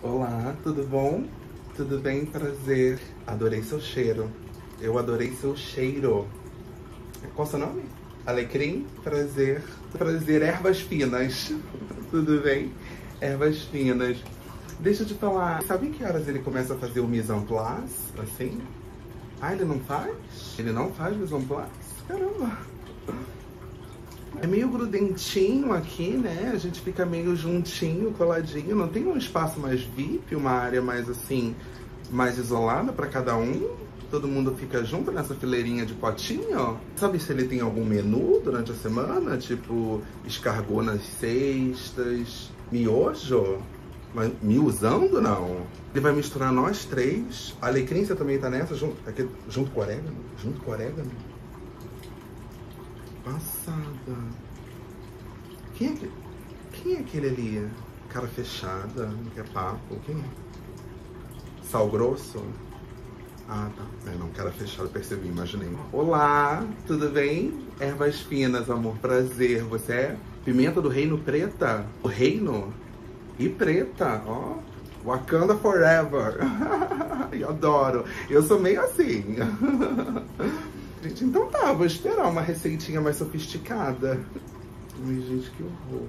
Olá, tudo bom? Tudo bem? Prazer. Adorei seu cheiro. Eu adorei seu cheiro. Qual seu nome? Alecrim? Prazer. Prazer, ervas finas. tudo bem? Ervas finas. Deixa eu te falar, sabe em que horas ele começa a fazer o mise en place? Assim? Ah, ele não faz? Ele não faz mise en place? Caramba! É meio grudentinho aqui, né? A gente fica meio juntinho, coladinho. Não tem um espaço mais VIP, uma área mais assim, mais isolada para cada um? Todo mundo fica junto nessa fileirinha de potinho? Sabe se ele tem algum menu durante a semana? Tipo, escargot nas sextas, miojo? Mas me usando, não? Ele vai misturar nós três. A Alecrim, você também tá nessa? Junto, aqui, junto com o orégano? Junto com o orégano? Passada. Quem é, que, quem é aquele ali? Cara fechada, não quer papo? Quem é? Sal grosso? Ah, tá. É, não, cara fechada, percebi, imaginei. Olá, tudo bem? Ervas finas, amor, prazer. Você é pimenta do reino preta? O reino? E preta, ó. Wakanda Forever. Eu adoro. Eu sou meio assim. Gente, então tá, vou esperar uma receitinha mais sofisticada. Ai, gente, que horror.